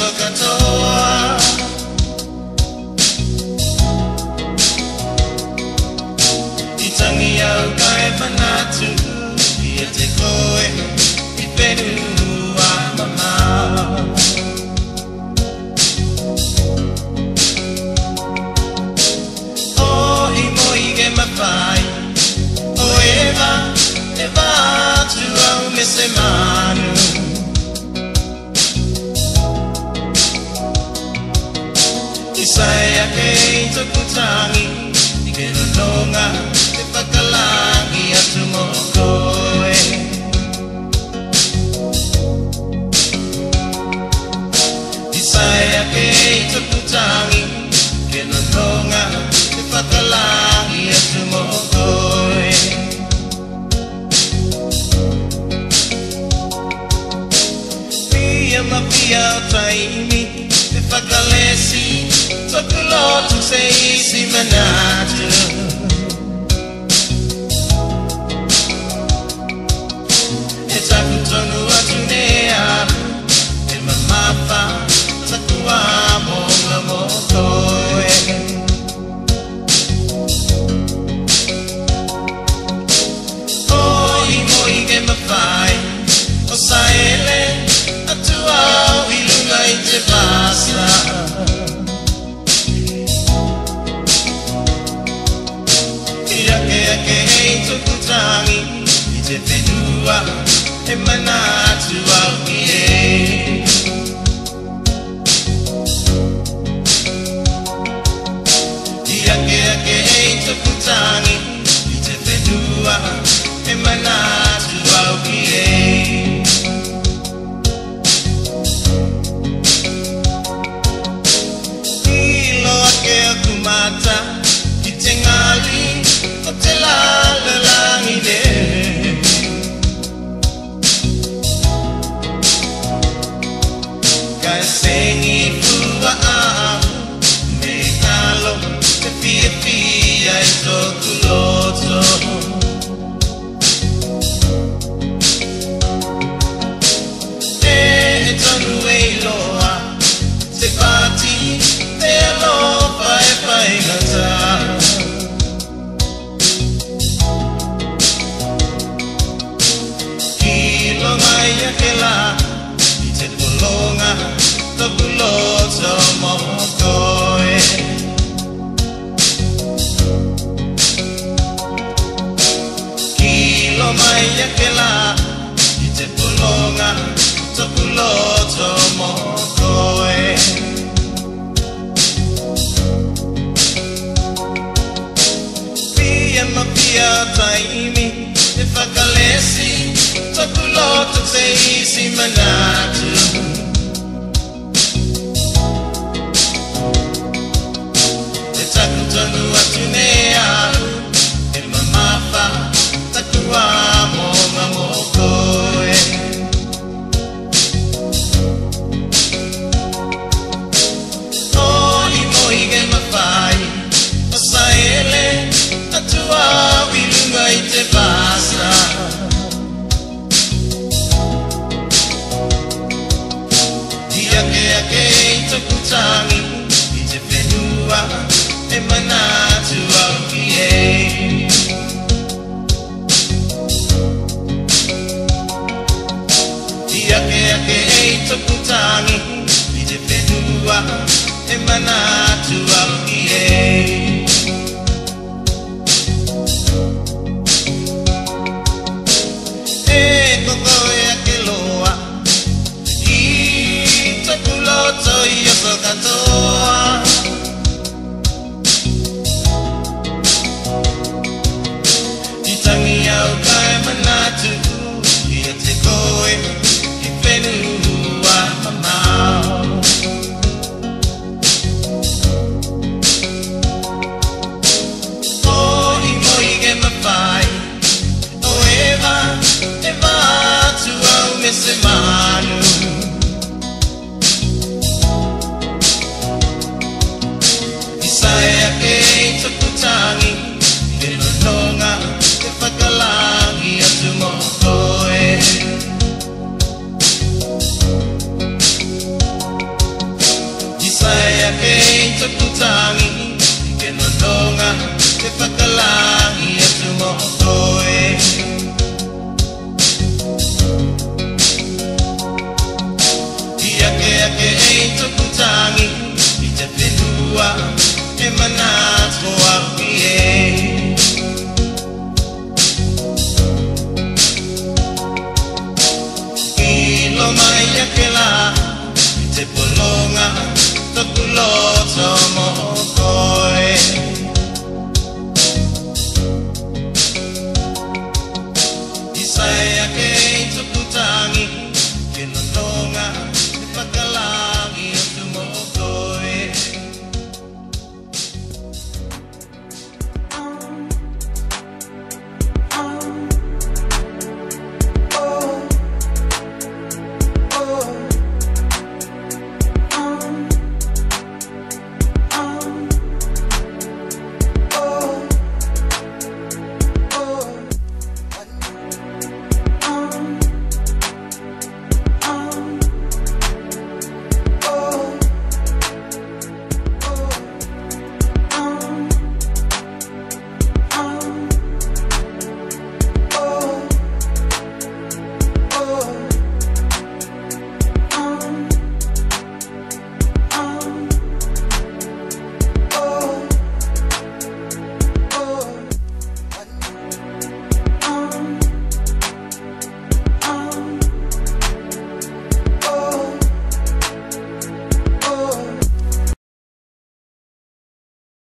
so katoa I tangi au kai manatu Ia e te koe i penu ia ke la I te pulonga Tō puloto mō koe Pia no pia taimi E whakalesi Tō puloto te isi manatu Jehovah. tangi areia que